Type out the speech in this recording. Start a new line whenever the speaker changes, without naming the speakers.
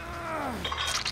Ugh.